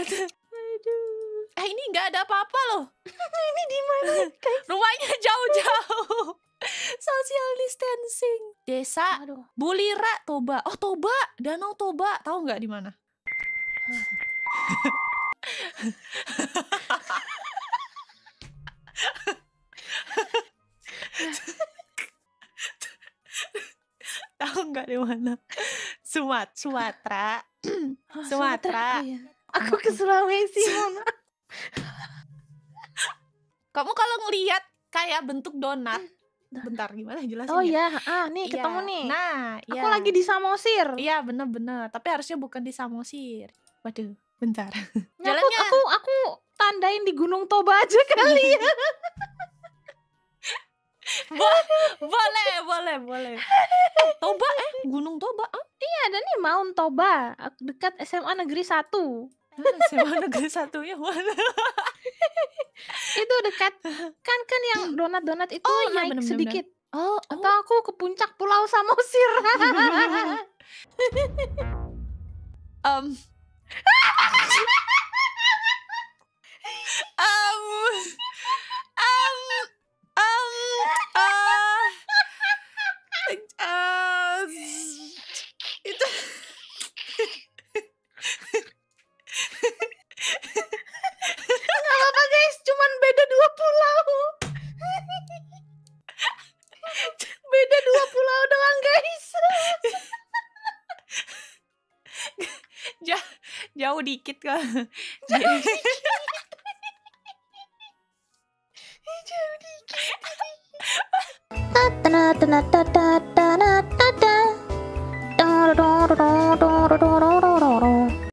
Aduh. Eh ini nggak ada apa-apa loh. Ini di mana? Rumahnya jauh-jauh. Social distancing. Desa Aduh. Bulira Toba. Oh Toba, Danau Toba. Tahu nggak di mana? Tahu nggak di mana? Sumat Sumatera. Ah, Sumatera. Oh, iya. Aku ke Sulawesi, Mona. Kamu kalau ngelihat kayak bentuk donat, bentar gimana jelasin Oh ya? iya, ah nih Iya. ketemu nih. Nah, Aku iya. lagi di Samosir. Iya bener-bener, tapi harusnya bukan di Samosir. Waduh, bentar. Aku, Jalannya- aku aku tandain di Gunung Toba aja kali ya. boleh, boleh, boleh. Eh, Toba eh, Gunung Toba. Ah, Iya, ada nih Mount Toba dekat SMA Negeri 1. SMA negeri satunya mana? Itu dekat kan kan yang donat-donat itu Oh, iya, naik bener-bener. sedikit. Oh, Atau aku ke puncak Pulau Samosir. um, beda dua pulau. beda dua pulau doang guys. ja- jauh dikit kan. Tana tana tata tana tata. Doro doro doro doro doro